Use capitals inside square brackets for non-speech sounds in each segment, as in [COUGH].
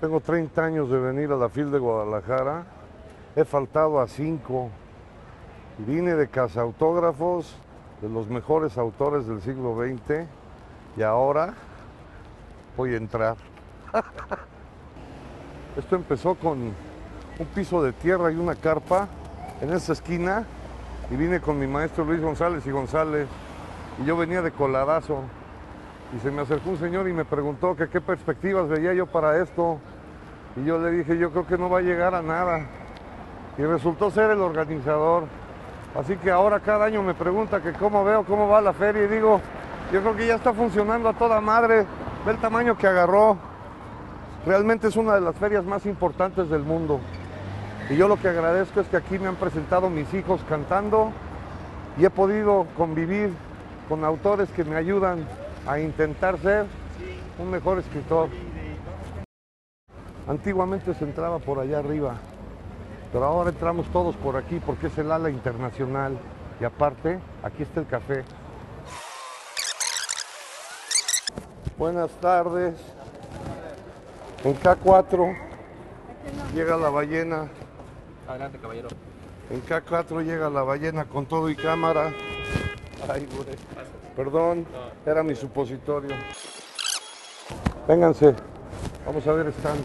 Tengo 30 años de venir a la FIL de Guadalajara. He faltado a cinco. Vine de casa autógrafos de los mejores autores del siglo XX y ahora voy a entrar. [LAUGHS] Esto empezó con un piso de tierra y una carpa en esa esquina y vine con mi maestro Luis González y González y yo venía de coladazo y se me acercó un señor y me preguntó que qué perspectivas veía yo para esto. Y yo le dije yo creo que no va a llegar a nada. Y resultó ser el organizador. Así que ahora cada año me pregunta que cómo veo cómo va la feria. Y digo yo creo que ya está funcionando a toda madre. Ve el tamaño que agarró. Realmente es una de las ferias más importantes del mundo. Y yo lo que agradezco es que aquí me han presentado mis hijos cantando y he podido convivir con autores que me ayudan a intentar ser un mejor escritor. Antiguamente se entraba por allá arriba, pero ahora entramos todos por aquí porque es el ala internacional y aparte aquí está el café. Buenas tardes. En K4 llega la ballena. Adelante, caballero. En K4 llega la ballena con todo y cámara. Ay, güey. Perdón, era mi supositorio. Vénganse, vamos a ver stand.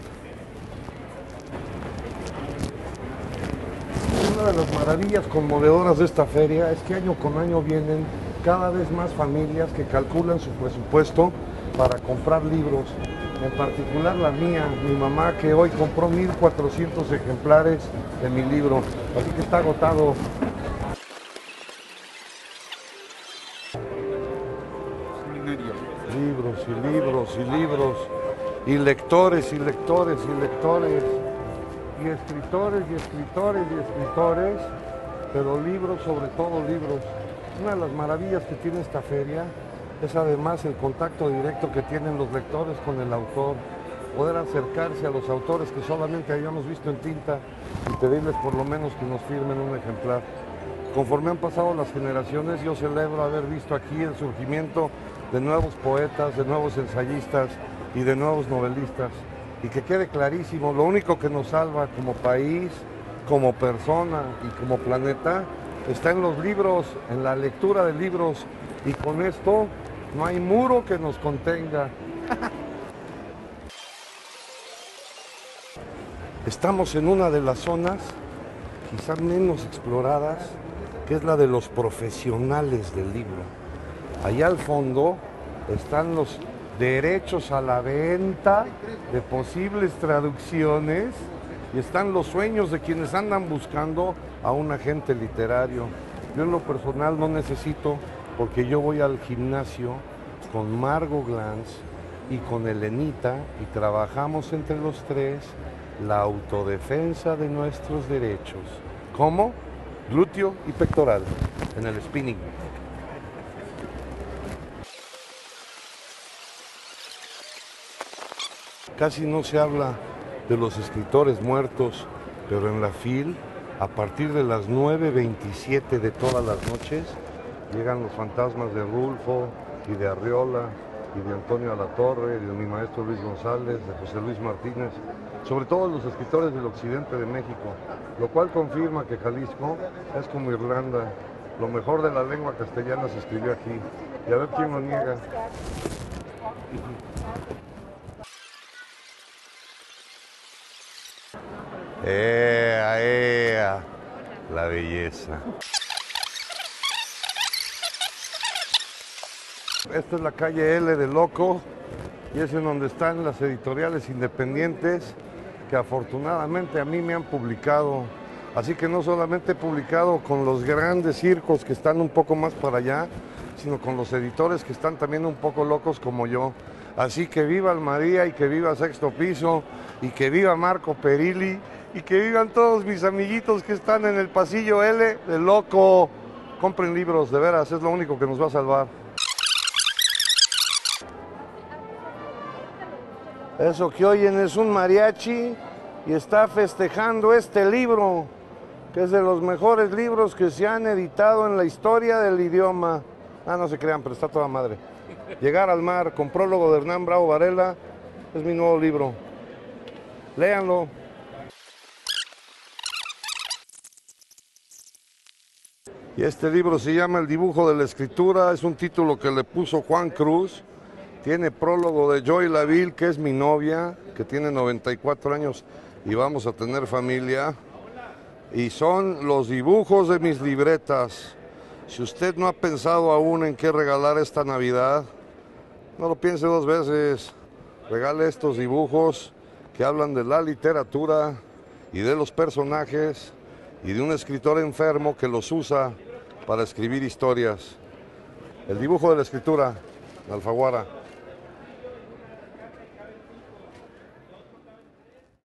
Una de las maravillas conmovedoras de esta feria es que año con año vienen cada vez más familias que calculan su presupuesto para comprar libros, en particular la mía, mi mamá que hoy compró 1.400 ejemplares de mi libro, así que está agotado. Y libros y libros, y lectores y lectores y lectores, y escritores y escritores y escritores, pero libros, sobre todo libros. Una de las maravillas que tiene esta feria es además el contacto directo que tienen los lectores con el autor, poder acercarse a los autores que solamente habíamos visto en tinta y pedirles por lo menos que nos firmen un ejemplar. Conforme han pasado las generaciones, yo celebro haber visto aquí el surgimiento de nuevos poetas, de nuevos ensayistas y de nuevos novelistas. Y que quede clarísimo, lo único que nos salva como país, como persona y como planeta está en los libros, en la lectura de libros. Y con esto no hay muro que nos contenga. Estamos en una de las zonas quizás menos exploradas, que es la de los profesionales del libro. Allá al fondo están los derechos a la venta de posibles traducciones y están los sueños de quienes andan buscando a un agente literario. Yo en lo personal no necesito porque yo voy al gimnasio con Margo Glantz y con Elenita y trabajamos entre los tres la autodefensa de nuestros derechos. ¿Cómo? Glúteo y pectoral en el spinning. Casi no se habla de los escritores muertos, pero en la FIL, a partir de las 9.27 de todas las noches, llegan los fantasmas de Rulfo y de Arriola y de Antonio Alatorre, de mi maestro Luis González, de José Luis Martínez, sobre todo los escritores del occidente de México, lo cual confirma que Jalisco es como Irlanda, lo mejor de la lengua castellana se escribió aquí. Y a ver quién lo niega. ¡Ea, ea! La belleza. Esta es la calle L de Loco y es en donde están las editoriales independientes que afortunadamente a mí me han publicado. Así que no solamente he publicado con los grandes circos que están un poco más para allá, sino con los editores que están también un poco locos como yo. Así que viva el María y que viva Sexto Piso y que viva Marco Perilli y que vivan todos mis amiguitos que están en el pasillo L de Loco. Compren libros, de veras, es lo único que nos va a salvar. Eso que oyen es un mariachi y está festejando este libro, que es de los mejores libros que se han editado en la historia del idioma. Ah, no se crean, pero está toda madre. Llegar al mar con prólogo de Hernán Bravo Varela es mi nuevo libro. Léanlo. Y este libro se llama El dibujo de la escritura, es un título que le puso Juan Cruz. Tiene prólogo de Joy Laville, que es mi novia, que tiene 94 años y vamos a tener familia. Y son los dibujos de mis libretas. Si usted no ha pensado aún en qué regalar esta Navidad, no lo piense dos veces. Regale estos dibujos que hablan de la literatura y de los personajes y de un escritor enfermo que los usa para escribir historias. El dibujo de la escritura, Alfaguara.